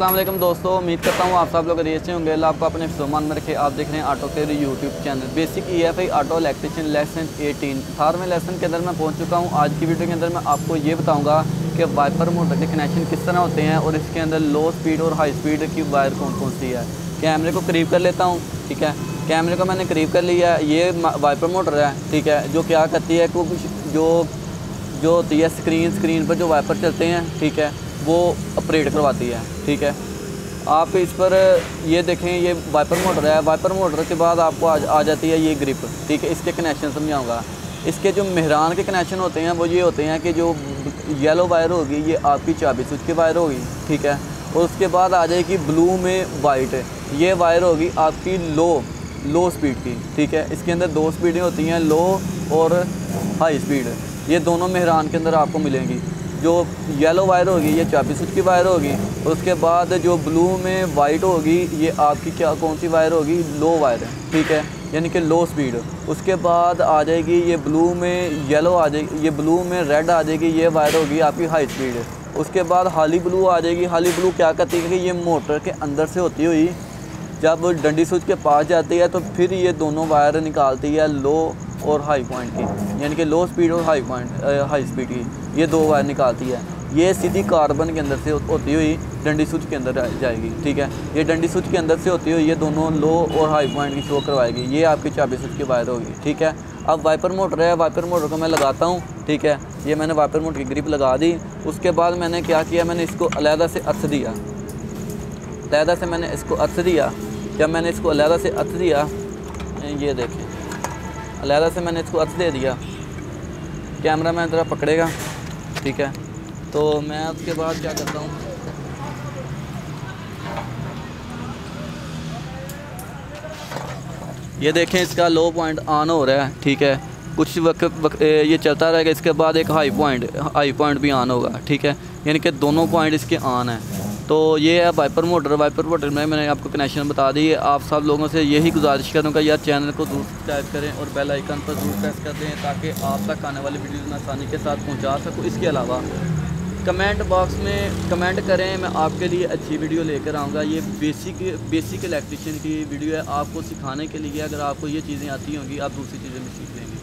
वालेकुम दोस्तों, उम्मीद करता हूँ आप सब लोग से होंगे। आपको अपने फिजोमान में रखे। आप देख रहे हैं ऑटो के YouTube channel basic E F I auto electrician lesson 18 अठारहवें लेसन के अंदर मैं पहुँच चुका हूँ। आज की वीडियो के अंदर मैं आपको ये बताऊँगा कि वाइपर मोटर के कनेक्शन किस तरह होते हैं और इसके अंदर लो स्पीड और हाई स्पीड की वायर कौन कौन सी है। कैमरे को करीब कर लेता हूँ, ठीक है? कैमरे को मैंने करीब कर लिया है। ये वाइपर मोटर है ठीक है? जो क्या करती है कुछ जो जो होती है स्क्रीन स्क्रीन पर जो वाइपर चलते हैं ठीक है? वो ऑपरेट करवाती है ठीक है? आप इस पर ये देखें ये वाइपर मोटर है। वाइपर मोटर के बाद आपको आ, आ जाती है ये ग्रिप ठीक है? इसके कनेक्शन समझाऊँगा। इसके जो मेहरान के कनेक्शन होते हैं वो ये होते हैं कि जो येलो वायर होगी ये आपकी चाबी स्विच की वायर होगी ठीक है? और उसके बाद आ जाएगी ब्लू में वाइट ये वायर होगी आपकी लो लो स्पीड की, ठीक है? इसके अंदर दो स्पीडें होती हैं, लो और हाई स्पीड ये दोनों मेहरान के अंदर आपको मिलेंगी। जो येलो वायर होगी, ये चाबी स्विच की वायर होगी उसके बाद जो ब्लू में वाइट होगी, ये आपकी क्या, कौन सी वायर होगी? लो वायर ठीक है? यानी कि लो स्पीड उसके बाद आ जाएगी, ये ब्लू में येलो आ जाएगी ये ब्लू में रेड आ जाएगी, ये वायर होगी आपकी हाई स्पीड उसके बाद हाली ब्लू आ जाएगी। हाली ब्लू क्या करती है कि ये मोटर के अंदर से होती हुई जब डंडी स्विच के पास जाती है तो फिर ये दोनों वायर निकालती है लो और हाई पॉइंट की, यानी कि लो स्पीड और हाई पॉइंट हाई स्पीड की, ये दो वायर निकालती है। ये सीधी कार्बन के अंदर से होती हुई डंडी स्विच के अंदर जाएगी, ठीक है? ये डंडी स्विच के अंदर से होती हुई ये दोनों लो और हाई पॉइंट की शो करवाएगी, ये आपकी चाबी स्विच की वायर होगी, ठीक है? अब वाइपर मोटर है, वाइपर मोटर को मैं लगाता हूँ, ठीक है? ये मैंने वाइपर मोटर की ग्रिप लगा दी, उसके बाद मैंने क्या किया, मैंने इसको अलहदा से अर्थ दिया। अलहदा से मैंने इसको अर्थ दिया। जब मैंने इसको अलहदा से अर्थ दिया ये देखें। अलहदा से मैंने इसको अर्थ दे दिया। कैमरा मैन ज़रा पकड़ेगा ठीक है? तो मैं उसके बाद क्या करता हूँ? ये देखें इसका लो पॉइंट ऑन हो रहा है ठीक है? कुछ वक्त, वक्त ये चलता रहेगा इसके बाद एक हाई पॉइंट हाई पॉइंट भी ऑन होगा ठीक है? यानी कि दोनों पॉइंट इसके ऑन हैं। तो ये है वाइपर मोटर वाइपर मोटर में मैंने आपको कनेक्शन बता दी। है आप सब लोगों से यही गुजारिश करूँगा यार चैनल को दूर सब्सक्राइब करें और बेल आइकन पर ज़रूर प्रेस कर दें ताकि आप तक आने वाली वीडियो में आसानी के साथ पहुँचा सकूँ। इसके अलावा कमेंट बॉक्स में कमेंट करें। मैं आपके लिए अच्छी वीडियो लेकर आऊँगा। ये बेसिक बेसिक इलेक्ट्रिशियन की वीडियो है। आपको सिखाने के लिए अगर आपको ये चीज़ें आती होंगी, आप दूसरी चीज़ें भी सीख लेंगे।